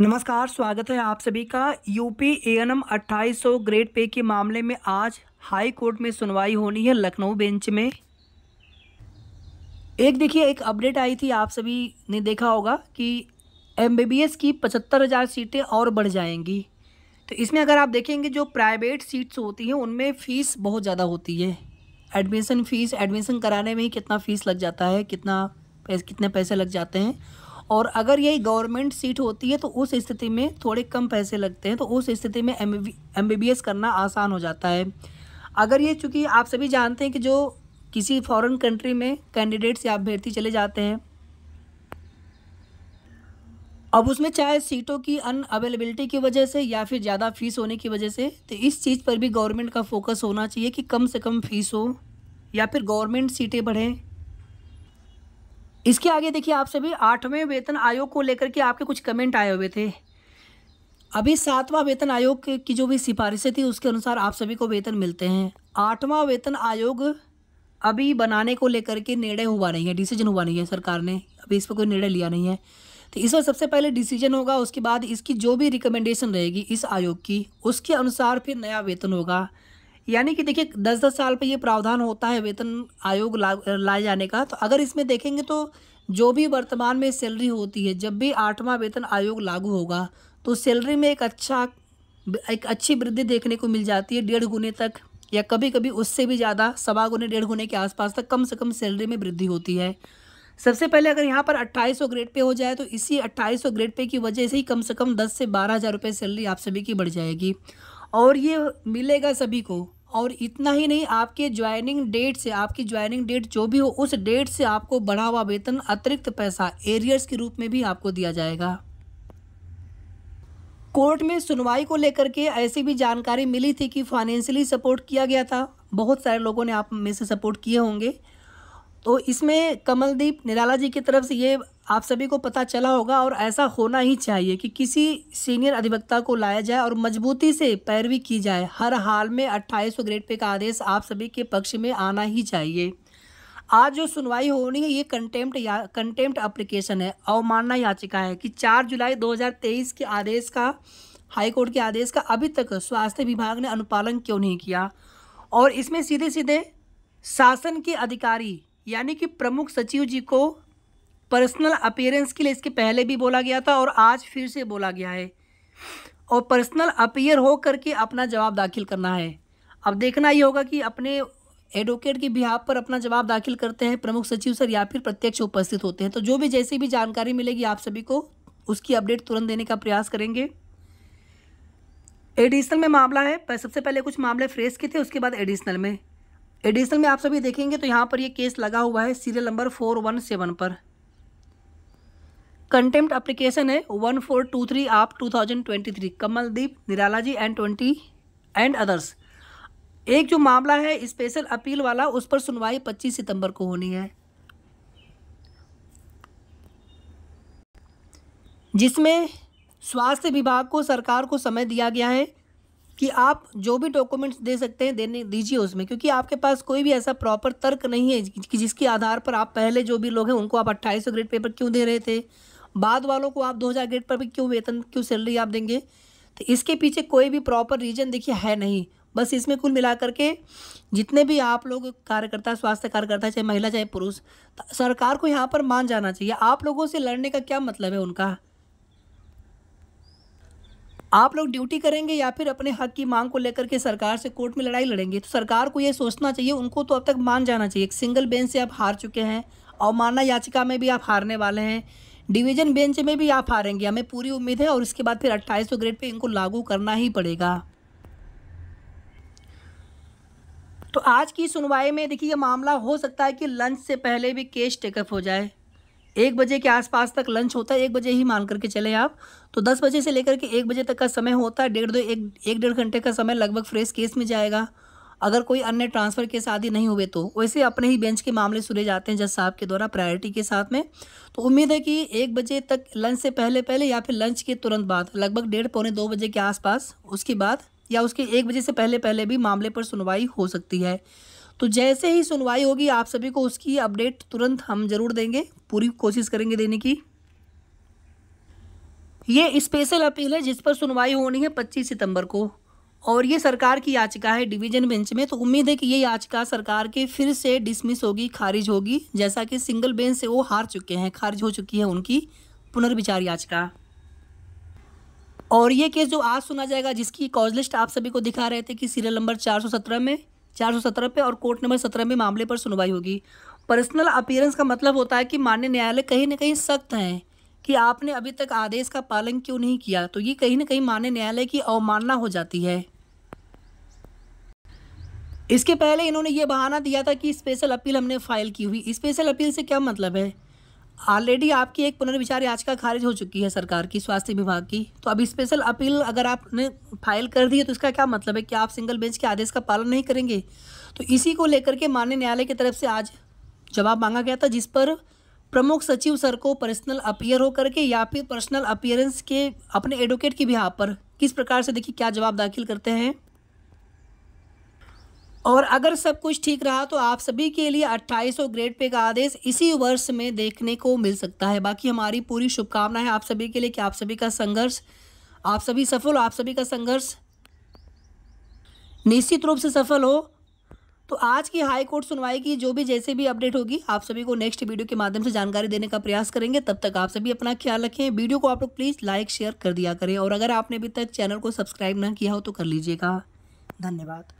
नमस्कार, स्वागत है आप सभी का। यूपी एएनएम 2800 ग्रेड पे के मामले में आज हाई कोर्ट में सुनवाई होनी है लखनऊ बेंच में। एक देखिए, एक अपडेट आई थी, आप सभी ने देखा होगा कि एमबीबीएस की पचहत्तर हज़ार सीटें और बढ़ जाएँगी। तो इसमें अगर आप देखेंगे, जो प्राइवेट सीट्स होती हैं, उनमें फ़ीस बहुत ज़्यादा होती है। एडमिशन फ़ीस, एडमिशन कराने में ही कितना फ़ीस लग जाता है, कितना कितने पैसे लग जाते हैं। और अगर यही गवर्नमेंट सीट होती है तो उस स्थिति में थोड़े कम पैसे लगते हैं तो उस स्थिति में एम बी बी एस करना आसान हो जाता है। अगर ये, चूँकि आप सभी जानते हैं कि जो किसी फॉरेन कंट्री में कैंडिडेट से आप अभ्यर्थी चले जाते हैं, अब उसमें चाहे सीटों की अन अवेलेबिलिटी की वजह से या फिर ज़्यादा फ़ीस होने की वजह से तो इस चीज़ पर भी गवर्नमेंट का फोकस होना चाहिए कि कम से कम फ़ीस हो या फिर गवर्नमेंट सीटें बढ़ें। इसके आगे देखिए आप सभी, आठवें वेतन आयोग को लेकर के आपके कुछ कमेंट आए हुए थे। अभी सातवां वेतन आयोग की जो भी सिफारिशें थी, उसके अनुसार आप सभी को वेतन मिलते हैं। आठवां वेतन आयोग अभी बनाने को लेकर के निर्णय हुआ नहीं है डिसीज़न हुआ नहीं है सरकार ने। अभी इस पर कोई निर्णय लिया नहीं है। तो इस पर सबसे पहले डिसीज़न होगा, उसके बाद इसकी जो भी रिकमेंडेशन रहेगी इस आयोग की, उसके अनुसार फिर नया वेतन होगा। यानी कि देखिए दस दस साल पे ये प्रावधान होता है वेतन आयोग लाए जाने का। तो अगर इसमें देखेंगे तो जो भी वर्तमान में सैलरी होती है, जब भी आठवां वेतन आयोग लागू होगा तो सैलरी में एक अच्छा एक अच्छी वृद्धि देखने को मिल जाती है, डेढ़ गुने तक, या कभी कभी उससे भी ज़्यादा, सवा गुने, डेढ़ गुने के आसपास तक कम से कम सैलरी में वृद्धि होती है। सबसे पहले अगर यहाँ पर अट्ठाईस ग्रेड पे हो जाए तो इसी अट्ठाईस ग्रेड पे की वजह से ही कम से कम दस से बारह हज़ार रुपये सैलरी आप सभी की बढ़ जाएगी। और ये मिलेगा सभी को। और इतना ही नहीं, आपके ज्वाइनिंग डेट से, आपकी ज्वाइनिंग डेट जो भी हो, उस डेट से आपको बढ़ा हुआ वेतन अतिरिक्त पैसा एरियर्स के रूप में भी आपको दिया जाएगा। कोर्ट में सुनवाई को लेकर के ऐसी भी जानकारी मिली थी कि फाइनेंशियली सपोर्ट किया गया था। बहुत सारे लोगों ने आप में से सपोर्ट किए होंगे। तो इसमें कमलदीप निराला जी की तरफ़ से ये आप सभी को पता चला होगा और ऐसा होना ही चाहिए कि किसी सीनियर अधिवक्ता को लाया जाए और मजबूती से पैरवी की जाए। हर हाल में अट्ठाईस सौ ग्रेड पे का आदेश आप सभी के पक्ष में आना ही चाहिए। आज जो सुनवाई होनी है, ये कंटेम्प्ट या कंटेम्प्ट अप्लीकेशन है। अवमानना याचिका है कि चार जुलाई 2023 के आदेश का हाईकोर्ट के आदेश का अभी तक स्वास्थ्य विभाग ने अनुपालन क्यों नहीं किया? और इसमें सीधे सीधे शासन के अधिकारी, यानी कि प्रमुख सचिव जी को पर्सनल अपियरेंस के लिए इसके पहले भी बोला गया था और आज फिर से बोला गया है। और पर्सनल अपियर हो करके अपना जवाब दाखिल करना है। अब देखना ये होगा कि अपने एडवोकेट के बिहार पर अपना जवाब दाखिल करते हैं प्रमुख सचिव सर या फिर प्रत्यक्ष उपस्थित होते हैं। तो जो भी जैसी भी जानकारी मिलेगी आप सभी को उसकी अपडेट तुरंत देने का प्रयास करेंगे। एडिशनल में मामला है सबसे पहले कुछ मामले फ्रेश के थे, उसके बाद एडिशनल में। एडिशनल में आप सभी देखेंगे तो यहाँ पर ये केस लगा हुआ है serial number four one seven पर। कंटेम्प्ट एप्लीकेशन है वन फोर टू थ्री आप two thousand twenty three Kamaldeep Nirala ji and twenty and others एक जो मामला है स्पेशल अपील वाला, उस पर सुनवाई पच्चीस सितंबर को होनी है। जिसमें स्वास्थ्य विभाग को, सरकार को समय दिया गया है कि आप जो भी डॉक्यूमेंट्स दे सकते हैं, देने दीजिए उसमें, क्योंकि आपके पास कोई भी ऐसा प्रॉपर तर्क नहीं है कि जिसके आधार पर आप पहले जो भी लोग हैं, उनको आप अट्ठाईस सौ ग्रेड पेपर क्यों दे रहे थे? बाद वालों को आप दो हज़ार ग्रेड पर भी क्यों वेतन, क्यों सैलरी आप देंगे? तो इसके पीछे कोई भी प्रॉपर रीजन देखिए है नहीं। बस इसमें कुल मिला करके जितने भी आप लोग कार्यकर्ता, स्वास्थ्य कार्यकर्ता, चाहे महिला, चाहे पुरुष सरकार को यहाँ पर मान जाना चाहिए। आप लोगों से लड़ने का क्या मतलब है उनका? आप लोग ड्यूटी करेंगे या फिर अपने हक की मांग को लेकर के सरकार से कोर्ट में लड़ाई लड़ेंगे तो सरकार को ये सोचना चाहिए। उनको तो अब तक मान जाना चाहिए। एक सिंगल बेंच से आप हार चुके हैं अवमानना याचिका में भी आप हारने वाले हैं। डिवीज़न बेंच में भी आप हारेंगे, हमें पूरी उम्मीद है और इसके बाद फिर अट्ठाईस ग्रेड पे इनको लागू करना ही पड़ेगा। तो आज की सुनवाई में देखिए मामला हो सकता है कि लंच से पहले भी केस टेकअप हो जाए। एक बजे के आसपास तक लंच होता है, एक बजे ही मान करके चले आप। तो दस बजे से लेकर के एक बजे तक का समय होता है, डेढ़ दो, एक डेढ़ घंटे का समय लगभग फ्रेश केस में जाएगा। अगर कोई अन्य ट्रांसफ़र के साथ ही नहीं हुए तो वैसे अपने ही बेंच के मामले सुने जाते हैं जज साहब के द्वारा प्रायोरिटी के साथ में। तो उम्मीद है कि एक बजे तक लंच से पहले पहले या फिर लंच के तुरंत बाद, लगभग डेढ़ पौने दो बजे के आसपास, उसके बाद या उसके एक बजे से पहले पहले भी मामले पर सुनवाई हो सकती है। तो जैसे ही सुनवाई होगी, आप सभी को उसकी अपडेट तुरंत हम ज़रूर देंगे, पूरी कोशिश करेंगे देने की। ये स्पेशल अपील है जिस पर सुनवाई होनी है पच्चीस सितंबर को। और ये सरकार की याचिका है डिवीज़न बेंच में तो उम्मीद है कि ये याचिका सरकार के फिर से डिसमिस होगी, खारिज होगी, जैसा कि सिंगल बेंच से वो हार चुके हैं, खारिज हो चुकी है उनकी पुनर्विचार याचिका। और ये केस जो आज सुना जाएगा, जिसकी कॉज लिस्ट आप सभी को दिखा रहे थे कि सीरियल नंबर चार सौ सत्रह में, चार सौ सत्रह पे और कोर्ट नंबर सत्रह में मामले पर सुनवाई होगी। पर्सनल अपीयरेंस का मतलब होता है कि मान्य न्यायालय कहीं ना कहीं सख्त हैं। कि आपने अभी तक आदेश का पालन क्यों नहीं किया? तो ये कहीं ना कहीं मान्य न्यायालय की अवमानना हो जाती है। इसके पहले इन्होंने ये बहाना दिया था कि स्पेशल अपील हमने फ़ाइल की हुई। स्पेशल अपील से क्या मतलब है? ऑलरेडी आपकी एक पुनर्विचार याचिका खारिज हो चुकी है सरकार की, स्वास्थ्य विभाग की। तो अब स्पेशल अपील अगर आपने फ़ाइल कर दी है तो इसका क्या मतलब है कि आप सिंगल बेंच के आदेश का पालन नहीं करेंगे? तो इसी को लेकर के मान्य न्यायालय की तरफ़ से आज जवाब मांगा गया था, जिस पर प्रमुख सचिव सर को पर्सनल अपियर होकर के या फिर पर्सनल अपियरेंस के अपने एडवोकेट की भी बिहार पर किस प्रकार से देखिए क्या जवाब दाखिल करते हैं? और अगर सब कुछ ठीक रहा तो आप सभी के लिए अट्ठाईस ग्रेड पे का आदेश इसी वर्ष में देखने को मिल सकता है। बाकी हमारी पूरी शुभकामनाएँ आप सभी के लिए कि आप सभी का संघर्ष, आप सभी सफल आप सभी का संघर्ष निश्चित रूप से सफल हो। तो आज की हाई कोर्ट सुनवाई की जो भी जैसे भी अपडेट होगी, आप सभी को नेक्स्ट वीडियो के माध्यम से जानकारी देने का प्रयास करेंगे। तब तक आप सभी अपना ख्याल रखें। वीडियो को आप लोग प्लीज़ लाइक शेयर कर दिया करें। और अगर आपने अभी तक चैनल को सब्सक्राइब ना किया हो तो कर लीजिएगा। धन्यवाद।